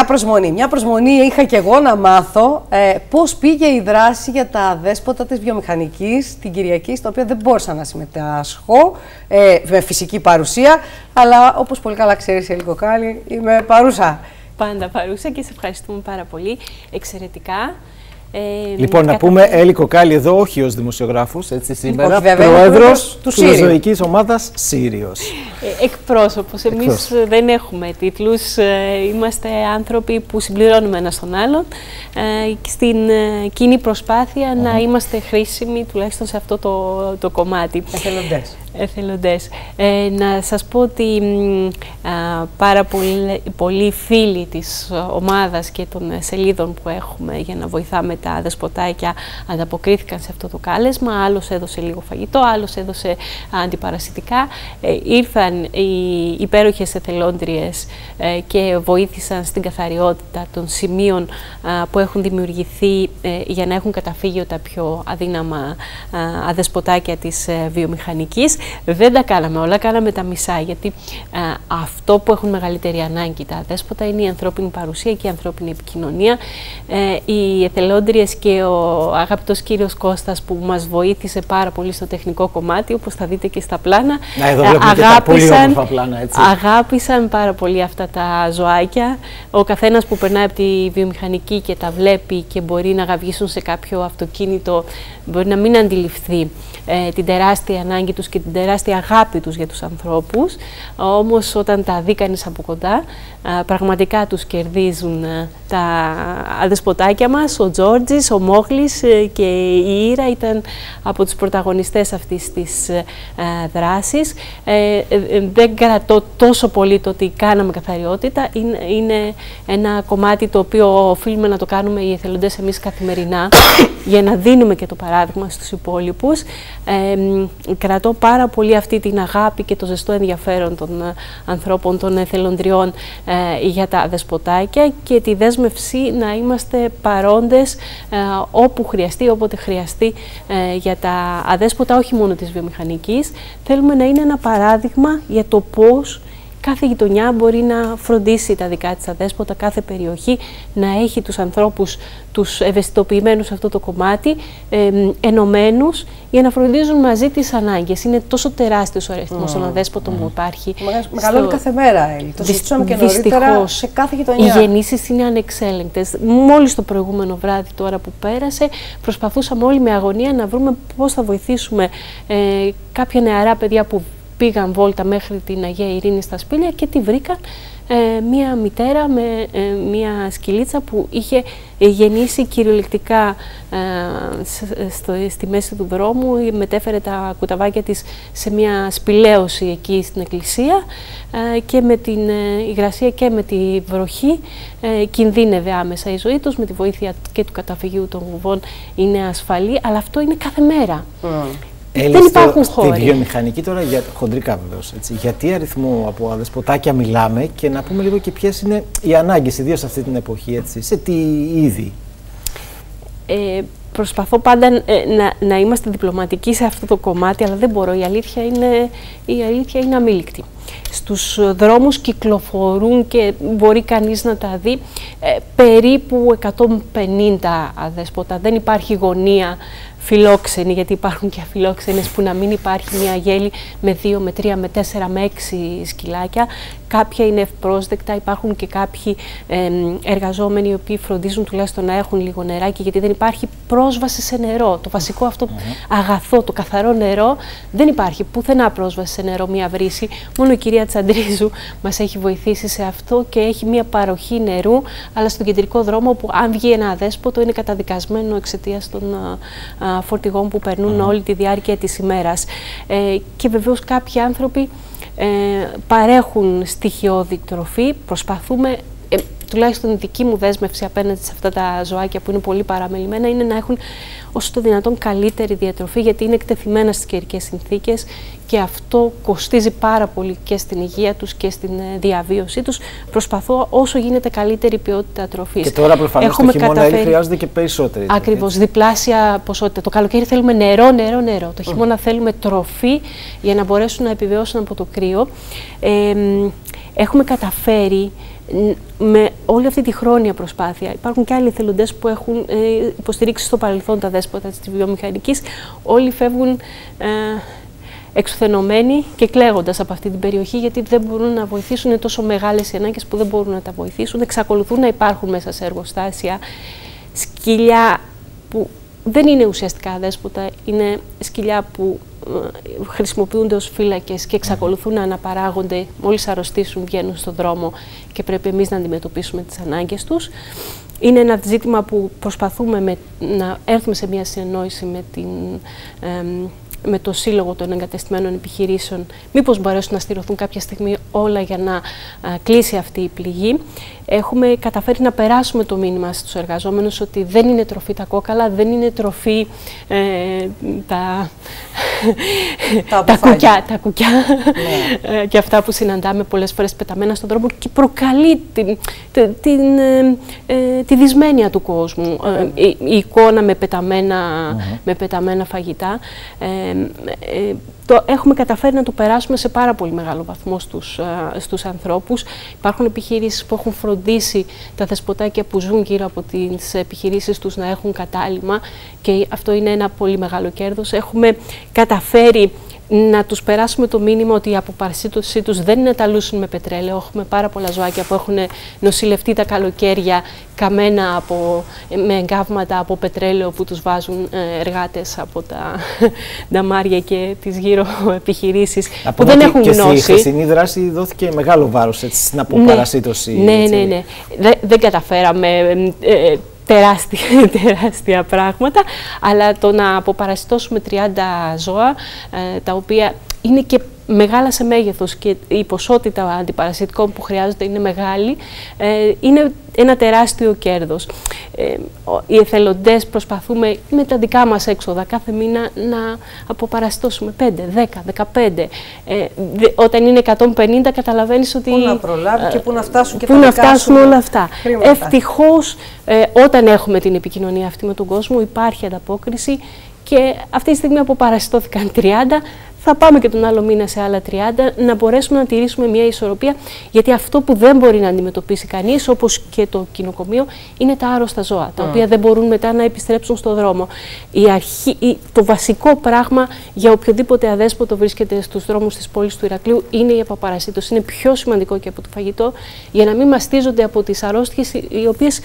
πραγματικά προσμονή. Μια προσμονή είχα και εγώ να μάθω ε, πώς πήγε η δράση για τα δέσποτα της βιομηχανικής την Κυριακή, στο οποίο δεν μπόρεσα να συμμετάσχω ε, με φυσική παρουσία, αλλά όπως πολύ καλά ξέρεις, Ελίκο Κοκάλη, είμαι παρούσα. Πάντα παρούσα και σε ευχαριστούμε πάρα πολύ. Εξαιρετικά. Ε, λοιπόν, να πούμε Έλλη Κοκάλη εδώ, όχι ως δημοσιογράφος, έτσι σήμερα. Όχι, βέβαια, Πρόεδρος του τη ζωική ομάδας Σύριος. Ε, Εκπρόσωπος. Εμείς δεν έχουμε τίτλους. Ε, είμαστε άνθρωποι που συμπληρώνουμε ένα τον άλλον. Ε, στην ε, κοινή προσπάθεια να είμαστε χρήσιμοι, τουλάχιστον σε αυτό το, το κομμάτι. Εθελοντές. Εθελοντές. Ε, να σας πω ότι α, πάρα πολλοί, πολλοί φίλοι της ομάδας και των σελίδων που έχουμε για να βοηθάμε τα δεσποτάκια ανταποκρίθηκαν σε αυτό το κάλεσμα. Άλλος έδωσε λίγο φαγητό, άλλος έδωσε αντιπαρασιτικά. Ε, ήρθαν οι υπέροχες εθελόντριες ε, και βοήθησαν στην καθαριότητα των σημείων που έχουν δημιουργηθεί ε, για να έχουν καταφύγιο τα πιο αδύναμα αδεσποτάκια της βιομηχανικής. Δεν τα κάναμε όλα, κάναμε τα μισά, γιατί αυτό που έχουν μεγαλύτερη ανάγκη τα αδέσποτα είναι η ανθρώπινη παρουσία και η ανθρώπινη επικοινωνία. Ε, οι εθελόντριες και ο αγαπητός κύριος Κώστας που μας βοήθησε πάρα πολύ στο τεχνικό κομμάτι, όπως θα δείτε και στα πλάνα, Να, εδώ αγάπησαν, τα πλάνα, έτσι. αγάπησαν πάρα πολύ αυτά τα ζωάκια. Ο καθένας που περνάει από τη βιομηχανική και τα βλέπει και μπορεί να γαβγίσουν σε κάποιο αυτοκίνητο, μπορεί να μην αντιληφθεί ε, την τεράστια ανάγκη τους και την τεράστια αγάπη τους για τους ανθρώπους. Όμως όταν τα δει κανείς από κοντά, πραγματικά τους κερδίζουν τα αδεσποτάκια μας. Ο Τζόρτζης, ο Μόχλης ε, και η Ήρα ήταν από τους πρωταγωνιστές αυτής της ε, δράσης. Δεν κρατώ τόσο πολύ το ότι κάναμε καθαριότητα. Είναι ένα κομμάτι το οποίο οφείλουμε να το κάνουμε οι εθελοντές εμείς καθημερινά για να δίνουμε και το παράδειγμα στους υπόλοιπους. κρατώ πάρα πολύ αυτή την αγάπη και το ζεστό ενδιαφέρον των ε, ανθρώπων, των εθελοντριών ε, για τα δεσποτάκια και τη δέσμευση να είμαστε παρόντες ε, όπου χρειαστεί, όποτε χρειαστεί για τα αδέσποτα, όχι μόνο της βιομηχανικής. Θέλουμε να είναι ένα παράδειγμα για το πώς κάθε γειτονιά μπορεί να φροντίσει τα δικά της αδέσποτα, κάθε περιοχή να έχει τους ανθρώπους, τους ευαισθητοποιημένους σε αυτό το κομμάτι, ε, ενωμένους για να φροντίζουν μαζί τις ανάγκες. Είναι τόσο τεράστιος ο αριθμός mm. των αδέσποτων που υπάρχει. Μεγαλώνει στο... κάθε μέρα, Έλλη. Το συζητήσαμε και νωρίτερα σε κάθε γειτονιά. Οι γεννήσεις είναι ανεξέλεγκτες. Μόλις το προηγούμενο βράδυ τώρα που πέρασε, προσπαθούσαμε όλοι με αγωνία να βρούμε πώς θα βοηθήσουμε ε, κάποια νεαρά παιδιά που πήγαν βόλτα μέχρι την Αγία Ειρήνη στα σπήλια και τη βρήκαν ε, μία μητέρα με ε, μία σκυλίτσα που είχε γεννήσει κυριολεκτικά ε, στο, στη μέση του δρόμου, μετέφερε τα κουταβάκια της σε μία σπηλαίωση εκεί στην εκκλησία και με την υγρασία και με τη βροχή κινδύνευε άμεσα η ζωή τους, με τη βοήθεια και του καταφυγίου των βουβών είναι ασφαλή, αλλά αυτό είναι κάθε μέρα. Έλλειστε δεν υπάρχουν χώροι. Στη βιομηχανική τώρα, για, χοντρικά βεβαίως, για τι αριθμό από αδεσποτάκια μιλάμε και να πούμε λίγο και ποιες είναι οι ανάγκες, ιδίως σε αυτή την εποχή, έτσι, σε τι είδη; Ε, προσπαθώ πάντα ε, να, να είμαστε διπλωματικοί σε αυτό το κομμάτι, αλλά δεν μπορώ. Η αλήθεια είναι, η αλήθεια είναι αμήλικτη. Στους δρόμους κυκλοφορούν και μπορεί κανείς να τα δει ε, περίπου 150 αδέσποτα. Δεν υπάρχει γωνία φιλόξενοι, γιατί υπάρχουν και αφιλόξενες που να μην υπάρχει μια γέλη με δύο, με τρία, με τέσσερα, με έξι σκυλάκια. Κάποια είναι ευπρόσδεκτα, υπάρχουν και κάποιοι ε, εργαζόμενοι οι οποίοι φροντίζουν τουλάχιστον να έχουν λίγο νεράκι, γιατί δεν υπάρχει πρόσβαση σε νερό. Το βασικό αυτό αγαθό, το καθαρό νερό, δεν υπάρχει πουθενά πρόσβαση σε νερό, μια βρύση. Μόνο η κυρία Τσαντρίζου μας έχει βοηθήσει σε αυτό και έχει μια παροχή νερού, αλλά στον κεντρικό δρόμο που αν βγει ένα αδέσποτο είναι καταδικασμένο εξαιτίας των φορτηγών που περνούν όλη τη διάρκεια της ημέρας. Ε, και βεβαίως κάποιοι άνθρωποι ε, παρέχουν στοιχειώδη τροφή, προσπαθούμε ε, τουλάχιστον η δική μου δέσμευση απέναντι σε αυτά τα ζωάκια που είναι πολύ παραμελημένα είναι να έχουν όσο το δυνατόν καλύτερη διατροφή γιατί είναι εκτεθειμένα στις καιρικές συνθήκες και αυτό κοστίζει πάρα πολύ και στην υγεία τους και στην ε, διαβίωσή τους. Προσπαθώ όσο γίνεται καλύτερη ποιότητα τροφής. Και τώρα προφανώς Έχουμε το χειμώνα καταφέρει... χρειάζονται και περισσότερη. Ακριβώς, διπλάσια ποσότητα. Το καλοκαίρι θέλουμε νερό, νερό, νερό. Το χειμώνα θέλουμε τροφή για να μπορέσουν να επιβιώσουν από το κρύο. Ε, έχουμε καταφέρει με όλη αυτή τη χρόνια προσπάθεια. Υπάρχουν και άλλοι εθελοντές που έχουν ε, υποστηρίξει στο παρελθόν τα δέσποτα της βιομηχανικής. Όλοι φεύγουν ε, εξουθενωμένοι και κλαίγοντας από αυτή την περιοχή γιατί δεν μπορούν να βοηθήσουν, είναι τόσο μεγάλες οι ανάγκες που δεν μπορούν να τα βοηθήσουν. Εξακολουθούν να υπάρχουν μέσα σε εργοστάσια σκυλιά που δεν είναι ουσιαστικά δέσποτα, είναι σκυλιά που ε, χρησιμοποιούνται ως φύλακες και εξακολουθούν να αναπαράγονται, μόλις αρρωστήσουν βγαίνουν στον δρόμο και πρέπει εμείς να αντιμετωπίσουμε τις ανάγκες τους. Είναι ένα ζήτημα που προσπαθούμε με, να έρθουμε σε μια συνεννόηση με την με το Σύλλογο των Εγκατεστημένων Επιχειρήσεων, μήπως μπορέσουν να στηρωθούν κάποια στιγμή όλα για να κλείσει αυτή η πληγή. Έχουμε καταφέρει να περάσουμε το μήνυμα στους εργαζόμενους ότι δεν είναι τροφή τα κόκαλα, δεν είναι τροφή ε, τα, τα, τα κουκιά, τα κουκιά ναι. Ε, και αυτά που συναντάμε πολλές φορές πεταμένα στον δρόμο και προκαλεί την, την, ε, ε, τη δυσμένεια του κόσμου. η, η, εικόνα με πεταμένα, με πεταμένα φαγητά. Ε, το έχουμε καταφέρει να το περάσουμε σε πάρα πολύ μεγάλο βαθμό στους, α, στους ανθρώπους. Υπάρχουν επιχειρήσεις που έχουν φροντίσει τα δεσποτάκια που ζουν γύρω από τις επιχειρήσεις τους να έχουν κατάλημα και αυτό είναι ένα πολύ μεγάλο κέρδος. Έχουμε καταφέρει να τους περάσουμε το μήνυμα ότι η αποπαρασίτωσή τους δεν είναι τα λούσουν με πετρέλαιο. Έχουμε πάρα πολλά ζωάκια που έχουν νοσηλευτεί τα καλοκαίρια καμένα από, με εγκάβματα από πετρέλαιο που τους βάζουν ε, εργάτες από τα νταμάρια και τις γύρω επιχειρήσεις που δεν έχουν και γνώση. Και στη χθεσινή δράση δόθηκε μεγάλο βάρος έτσι, στην ναι. αποπαρασίτωση. Ναι, ναι, ναι. ναι. Δεν, καταφέραμε ε, τεράστια, τεράστια πράγματα, αλλά το να αποπαρασιτώσουμε 30 ζώα, ε, τα οποία είναι και μεγάλα σε μέγεθος και η ποσότητα αντιπαρασιτικών που χρειάζεται είναι μεγάλη, ε, είναι ένα τεράστιο κέρδος. Ε, οι εθελοντές προσπαθούμε με τα δικά μας έξοδα κάθε μήνα να αποπαραστώσουμε 5, 10, 15. Ε, όταν είναι 150 καταλαβαίνεις ότι... Πού να προλάβει και πού να φτάσουν και πού να φτάσουν όλα αυτά. Ευτυχώς ε, όταν έχουμε την επικοινωνία αυτή με τον κόσμο υπάρχει ανταπόκριση και αυτή τη στιγμή αποπαραστώθηκαν 30, θα πάμε και τον άλλο μήνα σε άλλα 30, να μπορέσουμε να τηρήσουμε μια ισορροπία, γιατί αυτό που δεν μπορεί να αντιμετωπίσει κανείς, όπως και το κοινοκομείο, είναι τα άρρωστα ζώα, τα οποία δεν μπορούν μετά να επιστρέψουν στον δρόμο. Η αρχή, το βασικό πράγμα για οποιοδήποτε αδέσποτο βρίσκεται στους δρόμους της πόλης του Ηρακλείου είναι η απαπαρασίτωση. Είναι πιο σημαντικό και από το φαγητό, για να μην μαστίζονται από τις αρρώστιες, οι οποίες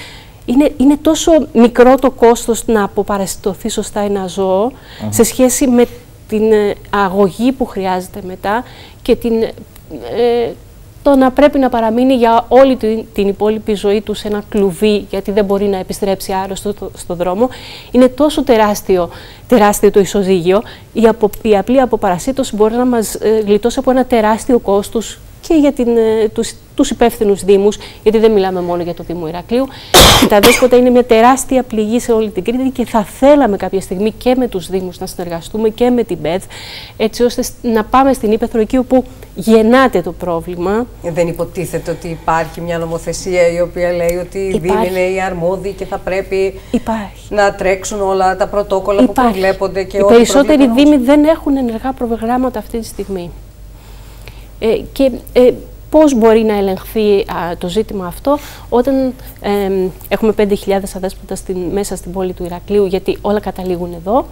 είναι, είναι τόσο μικρό το κόστος να αποπαρασιτωθεί σωστά ένα ζώο σε σχέση με την ε, αγωγή που χρειάζεται μετά και την, ε, το να πρέπει να παραμείνει για όλη την, την υπόλοιπη ζωή του σε ένα κλουβί γιατί δεν μπορεί να επιστρέψει άρρωστο στο, στο δρόμο. Είναι τόσο τεράστιο, τεράστιο το ισοζύγιο. Η, απο, η απλή αποπαρασίτωση μπορεί να μας ε, γλιτώσει από ένα τεράστιο κόστος και για την, ε, τους, τους υπεύθυνους Δήμους, γιατί δεν μιλάμε μόνο για το Δήμο Ηρακλείου. Τα δέσποτα είναι μια τεράστια πληγή σε όλη την Κρήτη και θα θέλαμε κάποια στιγμή και με τους Δήμους να συνεργαστούμε και με την ΠΕΔ, έτσι ώστε να πάμε στην Ήπεθρο εκεί όπου γεννάται το πρόβλημα. Δεν υποτίθεται ότι υπάρχει μια νομοθεσία η οποία λέει ότι οι Δήμοι είναι οι αρμόδιοι και θα πρέπει υπάρχει. να τρέξουν όλα τα πρωτόκολλα υπάρχει. που προβλέπονται και Οι περισσότεροι Δήμοι δεν έχουν ενεργά προγράμματα αυτή τη στιγμή. Ε, και ε, πώς μπορεί να ελεγχθεί το ζήτημα αυτό όταν έχουμε 5.000 αδέσποτα στην, μέσα στην πόλη του Ηρακλείου, γιατί όλα καταλήγουν εδώ.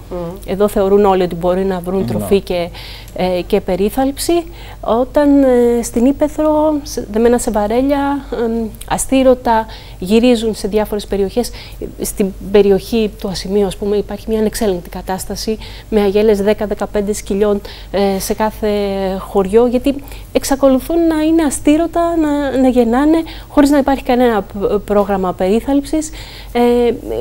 Εδώ θεωρούν όλοι ότι μπορεί να βρουν τροφή και, ε, και περίθαλψη. Όταν ε, στην Ήπεθρο, δεμένα σε βαρέλια, αστήρωτα γυρίζουν σε διάφορες περιοχές. Στην περιοχή του Ασημείου, ας πούμε, υπάρχει μια ανεξέλεγκτη κατάσταση με αγέλες 10-15 σκυλιών ε, σε κάθε χωριό, γιατί εξακολουθούν να είναι αστήρωτα, να, να γεννάνε χωρίς να υπάρχει κανένα πρόγραμμα περίθαλψης. Ε,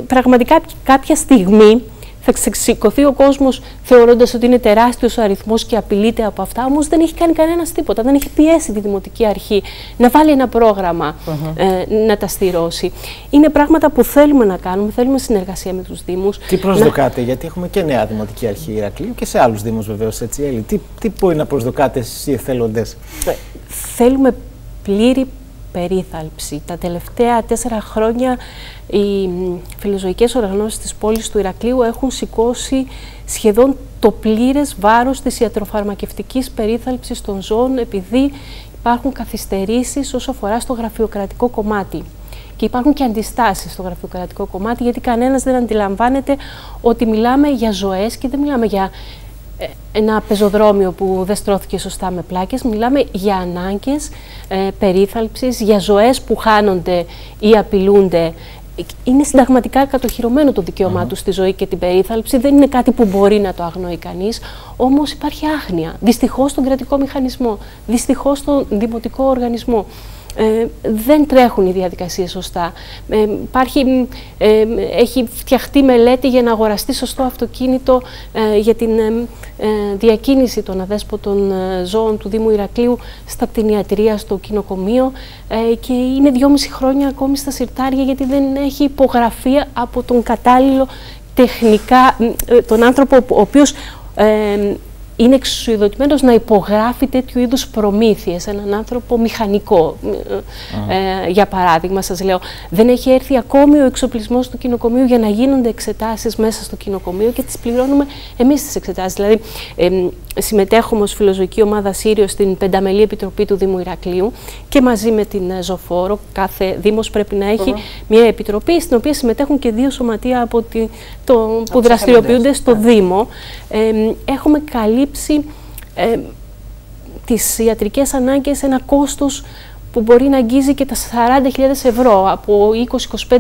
πραγματικά κάποια στιγμή θα ξεσηκωθεί ο κόσμος θεωρώντας ότι είναι τεράστιος ο αριθμός και απειλείται από αυτά. Όμως δεν έχει κάνει κανένας τίποτα. Δεν έχει πιέσει τη Δημοτική Αρχή να βάλει ένα πρόγραμμα ε, να τα στηρώσει. Είναι πράγματα που θέλουμε να κάνουμε. Θέλουμε συνεργασία με τους Δήμους. Τι προσδοκάτε, να... γιατί έχουμε και νέα Δημοτική Αρχή Ηρακλείου και σε άλλους Δήμους βεβαίως. Τι, τι μπορεί να προσδοκάτε εσείς οι εθελοντές; Θέλουμε πλήρη περίθαλψη. Τα τελευταία τέσσερα χρόνια οι φιλοζωικές οργανώσεις της πόλης του Ηρακλείου έχουν σηκώσει σχεδόν το πλήρες βάρος της ιατροφαρμακευτικής περίθαλψης των ζώων επειδή υπάρχουν καθυστερήσεις όσο αφορά στο γραφειοκρατικό κομμάτι. Και υπάρχουν και αντιστάσεις στο γραφειοκρατικό κομμάτι, γιατί κανένας δεν αντιλαμβάνεται ότι μιλάμε για ζωές και δεν μιλάμε για ε, ένα πεζοδρόμιο που δεν στρώθηκε σωστά με πλάκες. Μιλάμε για ανάγκες ε, περίθαλψης, για ζωές που χάνονται ή απειλούνται. Είναι συνταγματικά κατοχυρωμένο το δικαίωμά τους στη ζωή και την περίθαλψη. Δεν είναι κάτι που μπορεί να το αγνοεί κανείς. Όμως υπάρχει άγνοια. Δυστυχώς στον κρατικό μηχανισμό. Δυστυχώς στον δημοτικό οργανισμό ε, δεν τρέχουν οι διαδικασίες σωστά. Ε, υπάρχει, ε, έχει φτιαχτεί μελέτη για να αγοραστεί σωστό αυτοκίνητο ε, για την διακίνηση των αδέσποτων ζώων του Δήμου Ηρακλείου στα κτηνιατρία, στο κοινοκομείο και είναι δυόμιση χρόνια ακόμη στα συρτάρια γιατί δεν έχει υπογραφεί από τον κατάλληλο τεχνικά, τον άνθρωπο ο οποίος είναι εξουσιοδοτημένος να υπογράφει τέτοιου είδους προμήθειες. Έναν άνθρωπο μηχανικό, ε, για παράδειγμα, σας λέω. Δεν έχει έρθει ακόμη ο εξοπλισμός του κοινοκομείου για να γίνονται εξετάσεις μέσα στο κοινοκομείο και τις πληρώνουμε εμείς τις εξετάσεις. Δηλαδή, ε, συμμετέχουμε ως φιλοζωική ομάδα Σύριο στην Πενταμελή Επιτροπή του Δήμου Ηρακλείου και μαζί με την ε, Ζωφόρο. Κάθε Δήμος πρέπει να έχει μια επιτροπή στην οποία συμμετέχουν και δύο σωματεία από τη, το, που δραστηριοποιούνται στο ναι. Δήμο. Ε, έχουμε καλύψει ε, τις ιατρικές ανάγκες ένα κόστος που μπορεί να αγγίζει και τα 40.000 ευρώ. Από 20-25.000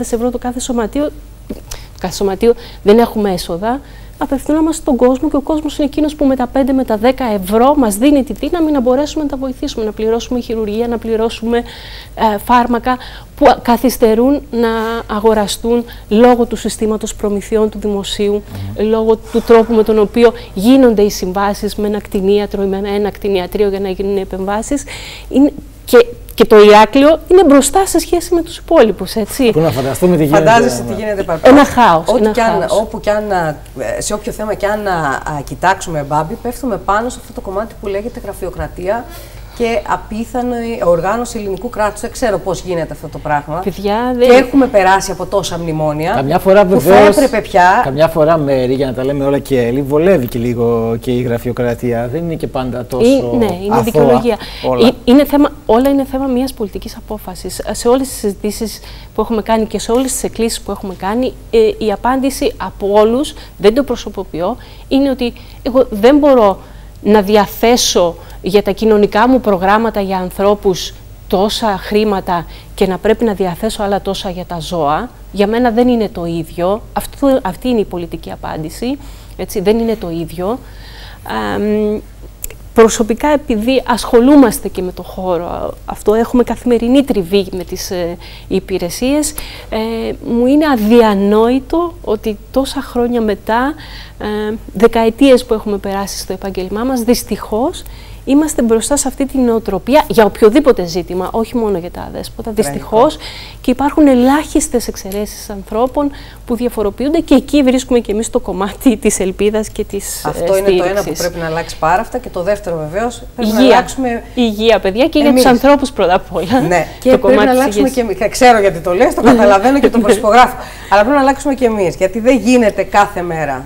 ευρώ το κάθε σωματείο, το κάθε σωματείο δεν έχουμε έσοδα απευθυνόμαστε στον κόσμο και ο κόσμος είναι εκείνος που με τα 5 με τα 10 ευρώ μας δίνει τη δύναμη να μπορέσουμε να τα βοηθήσουμε, να πληρώσουμε χειρουργία, να πληρώσουμε ε, φάρμακα που καθυστερούν να αγοραστούν λόγω του συστήματος προμηθειών του δημοσίου, λόγω του τρόπου με τον οποίο γίνονται οι συμβάσεις με ένα κτηνίατρο ή με ένα κτηνιατρίο για να γίνουν οι επεμβάσεις. και και το Ηράκλειο είναι μπροστά σε σχέση με τους υπόλοιπους. Πού να φανταστούμε τι γίνεται. Φαντάζεσαι τι γίνεται παραπάνω. Ένα χάος. Όπου και αν, σε όποιο θέμα και αν κοιτάξουμε, Μπάμπη, πέφτουμε πάνω σε αυτό το κομμάτι που λέγεται γραφειοκρατία και απίθανη οργάνωση ελληνικού κράτους. Δεν ξέρω πώς γίνεται αυτό το πράγμα. Παιδιά, δεν... Και έχουμε περάσει από τόσα μνημόνια. Καμιά φορά βεβαίω. πια. Καμιά φορά μέρη, για να τα λέμε όλα και έλλη, βολεύει και λίγο και η γραφειοκρατία. Δεν είναι και πάντα τόσο. Ή, ναι, είναι αθώα, δικαιολογία. Όλα. Είναι θέμα, όλα είναι θέμα μιας πολιτικής απόφασης. Σε όλες τις συζητήσεις που έχουμε κάνει και σε όλες τις εκκλήσεις που έχουμε κάνει, ε, η απάντηση από όλους, δεν το προσωποποιώ, είναι ότι εγώ δεν μπορώ να διαθέσω για τα κοινωνικά μου προγράμματα για ανθρώπους τόσα χρήματα και να πρέπει να διαθέσω άλλα τόσα για τα ζώα, για μένα δεν είναι το ίδιο. Αυτό, αυτή είναι η πολιτική απάντηση. Έτσι, δεν είναι το ίδιο. Προσωπικά, επειδή ασχολούμαστε και με το χώρο αυτό, έχουμε καθημερινή τριβή με τις ε, υπηρεσίες, ε, μου είναι αδιανόητο ότι τόσα χρόνια μετά, ε, δεκαετίες που έχουμε περάσει στο επάγγελμά μας, δυστυχώς είμαστε μπροστά σε αυτή την νοοτροπία για οποιοδήποτε ζήτημα, όχι μόνο για τα αδέσποτα, δυστυχώς. Και υπάρχουν ελάχιστες εξαιρέσεις ανθρώπων που διαφοροποιούνται και εκεί βρίσκουμε και εμείς το κομμάτι της ελπίδας και της Αυτό είναι το ένα που πρέπει να αλλάξει πάρα αυτά. Και το δεύτερο βεβαίως πρέπει υγεία. να αλλάξουμε. Υγεία, παιδιά, και εμείς. για τους ανθρώπους πρώτα απ' όλα. Ναι, και το πρέπει να αλλάξουμε και εμείς. Ξέρω γιατί το λες, το καταλαβαίνω και το προσυπογράφω. Αλλά πρέπει να αλλάξουμε και εμείς. Γιατί δεν γίνεται κάθε μέρα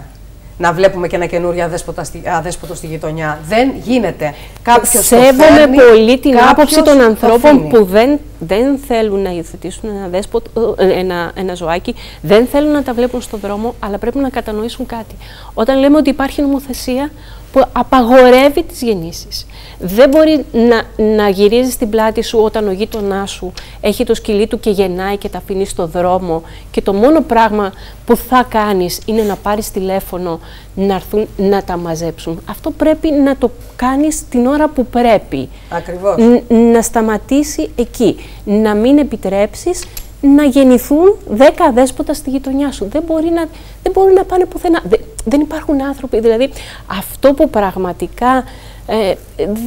να βλέπουμε και ένα καινούριο αδέσποτο στη, αδέσποτο στη γειτονιά. Δεν γίνεται. Κάποιος Σέβομαι πολύ την άποψη των ανθρώπων που δεν, δεν θέλουν να υιοθετήσουν ένα, δέσποτο, ένα, ένα ζωάκι, δεν θέλουν να τα βλέπουν στον δρόμο, αλλά πρέπει να κατανοήσουν κάτι. Όταν λέμε ότι υπάρχει νομοθεσία που απαγορεύει τις γεννήσεις. Δεν μπορεί να, να γυρίζεις την πλάτη σου όταν ο γείτονάς σου έχει το σκυλί του και γεννάει και τα αφήνεις στο δρόμο και το μόνο πράγμα που θα κάνεις είναι να πάρεις τηλέφωνο να έρθουν να τα μαζέψουν. Αυτό πρέπει να το κάνεις την ώρα που πρέπει. Ακριβώς. να σταματήσει εκεί. Να μην επιτρέψεις να γεννηθούν δέκα δέσποτα στη γειτονιά σου. Δεν, μπορεί να, δεν μπορούν να πάνε πουθενά. Δεν, δεν υπάρχουν άνθρωποι. Δηλαδή, αυτό που πραγματικά ε,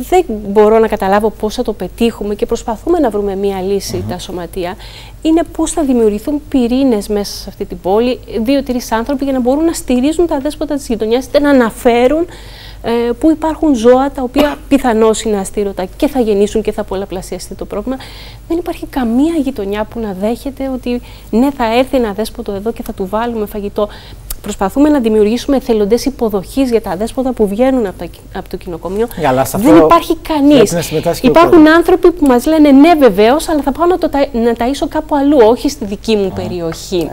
δεν μπορώ να καταλάβω πώς θα το πετύχουμε και προσπαθούμε να βρούμε μία λύση τα σωματεία, είναι πώς θα δημιουργηθούν πυρήνες μέσα σε αυτή την πόλη, δύο-τρεις άνθρωποι για να μπορούν να στηρίζουν τα δέσποτα της γειτονιάς, είτε να αναφέρουν ε, που υπάρχουν ζώα τα οποία πιθανώς είναι αστήρωτα και θα γεννήσουν και θα πολλαπλασιαστεί το πρόβλημα. Δεν υπάρχει καμία γειτονιά που να δέχεται ότι ναι, θα έρθει ένα δέσποτο εδώ και θα του βάλουμε φαγητό. Προσπαθούμε να δημιουργήσουμε εθελοντές υποδοχής για τα δέσποτα που βγαίνουν από, τα, από το κοινοκομείο. Δεν υπάρχει κανείς. Υπάρχουν άνθρωποι που μας λένε ναι, βεβαίως, αλλά θα πάω να, το, να ταΐσω κάπου αλλού, όχι στη δική μου περιοχή.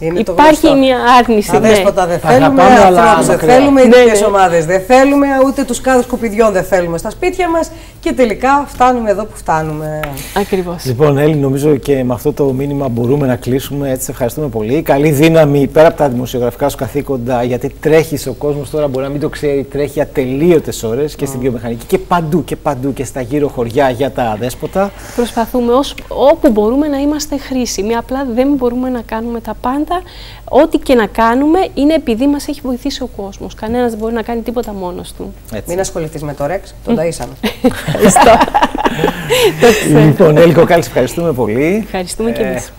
Ε, υπάρχει μια άρνηση. Τα ναι. δέσποτα δεν θέλουμε, ανθρώπους δεν θέλουμε, ειδικές ναι, ναι. ομάδες δεν θέλουμε, ούτε τους κάδους σκουπιδιών δεν θέλουμε στα σπίτια μας και τελικά φτάνουμε εδώ που φτάνουμε. Ακριβώς. Λοιπόν, Έλλη, νομίζω και με αυτό το μήνυμα μπορούμε να κλείσουμε. Έτσι, ευχαριστούμε πολύ. Καλή δύναμη πέρα από τα δημοσιογραφικά σου καθήκοντα, γιατί τρέχεις ο κόσμος τώρα, μπορεί να μην το ξέρει, τρέχει ατελείωτες ώρες και στην βιομηχανική και παντού και παντού και στα γύρω χωριά για τα δέσποτα. Προσπαθούμε ως, όπου μπορούμε να είμαστε χρήσιμοι. Απλά δεν μπορούμε να κάνουμε τα πάντα. Ό,τι και να κάνουμε είναι επειδή μας έχει βοηθήσει ο κόσμος. Κανένας δεν μπορεί να κάνει τίποτα μόνος του. Έτσι. Μην ασχοληθείς με το Ρεξ, τον ταΐσαμε. Ευχαριστώ. λοιπόν, Έλλη Κοκάλη, ευχαριστούμε πολύ. Ευχαριστούμε και ε, εμείς.